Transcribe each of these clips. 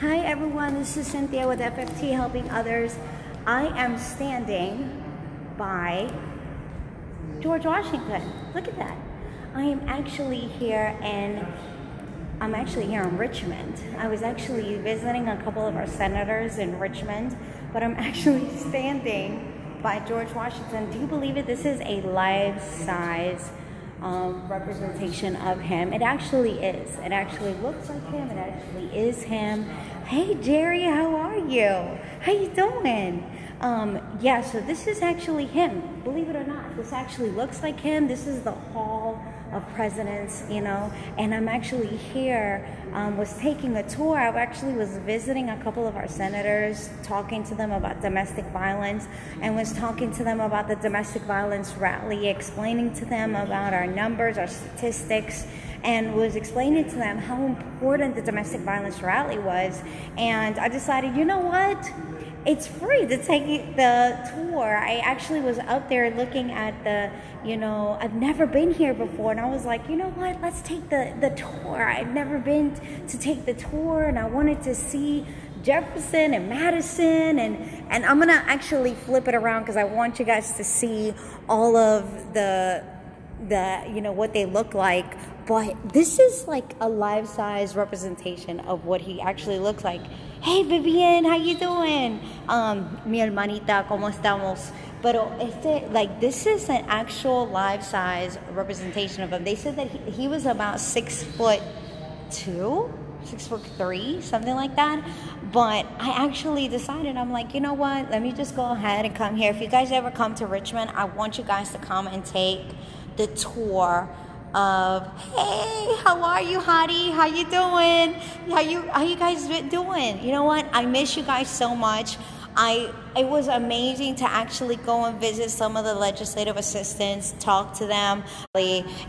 Hi everyone, this is Cynthia with FFT Helping Others. I am standing by George Washington. Look at that. I am actually here and I'm actually here in Richmond. I was actually visiting a couple of our senators in Richmond, but I'm actually standing by George Washington. Do you believe it? This is a life size um, representation of him. It actually is. It actually looks like him. It actually is him. Hey Jerry, how are you? How you doing? Um, yeah, so this is actually him. Believe it or not, this actually looks like him. This is the Hall of Presidents, you know, and I'm actually here. Um, was taking a tour. I actually was visiting a couple of our senators, talking to them about domestic violence, and was talking to them about the domestic violence rally, explaining to them about our numbers, our statistics, and was explaining to them how important the domestic violence rally was. And I decided, you know what? it's free to take the tour. I actually was up there looking at the, you know, I've never been here before, and I was like, you know what? Let's take the the tour. I've never been to take the tour, and I wanted to see Jefferson and Madison, and and I'm gonna actually flip it around because I want you guys to see all of the the you know what they look like but this is like a life size representation of what he actually looks like hey Vivian how you doing um mi hermanita como estamos pero este like this is an actual life size representation of him they said that he, he was about six foot two six foot three, something like that. But I actually decided, I'm like, you know what? Let me just go ahead and come here. If you guys ever come to Richmond, I want you guys to come and take the tour of hey how are you hottie how you doing? How you how you guys doing? You know what? I miss you guys so much I it was amazing to actually go and visit some of the legislative assistants, talk to them,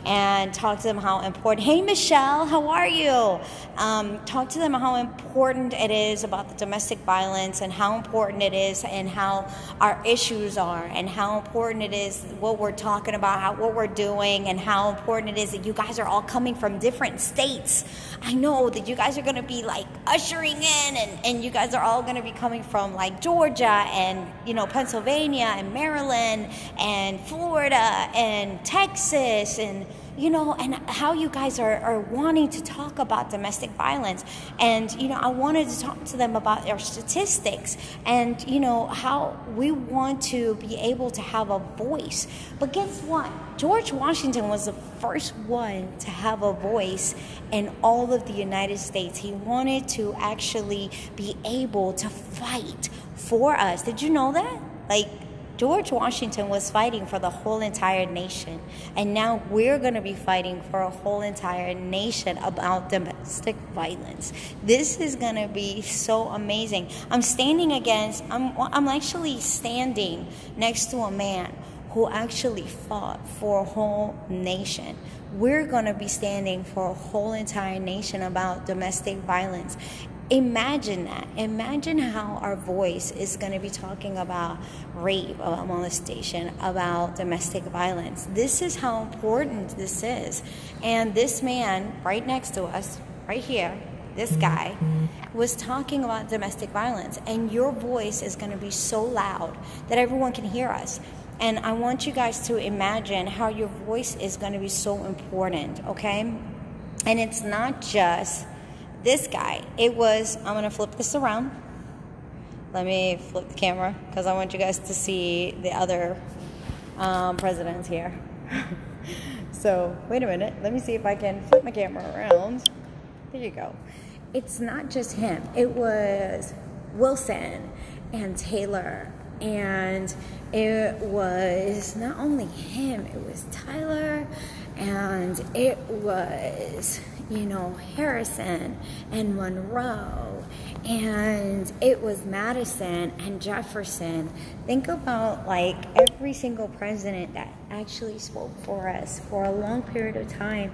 and talk to them how important. Hey, Michelle, how are you? Um, talk to them how important it is about the domestic violence and how important it is and how our issues are and how important it is what we're talking about, how, what we're doing, and how important it is that you guys are all coming from different states. I know that you guys are going to be like ushering in, and, and you guys are all going to be coming from like Georgia and you know Pennsylvania and Maryland and Florida and Texas and you know, and how you guys are, are wanting to talk about domestic violence. And, you know, I wanted to talk to them about our statistics and, you know, how we want to be able to have a voice. But guess what? George Washington was the first one to have a voice in all of the United States. He wanted to actually be able to fight for us. Did you know that? Like, George Washington was fighting for the whole entire nation. And now we're going to be fighting for a whole entire nation about domestic violence. This is going to be so amazing. I'm standing against, I'm, I'm actually standing next to a man who actually fought for a whole nation. We're going to be standing for a whole entire nation about domestic violence. Imagine that. Imagine how our voice is going to be talking about rape, about molestation, about domestic violence. This is how important this is. And this man right next to us, right here, this mm-hmm. guy, was talking about domestic violence. And your voice is going to be so loud that everyone can hear us. And I want you guys to imagine how your voice is going to be so important, okay? And it's not just this guy, it was, I'm going to flip this around. Let me flip the camera because I want you guys to see the other um, presidents here. so, wait a minute. Let me see if I can flip my camera around. There you go. It's not just him, it was Wilson and Taylor and it was not only him, it was Tyler, and it was, you know, Harrison and Monroe, and it was Madison and Jefferson. Think about like every single president that actually spoke for us for a long period of time.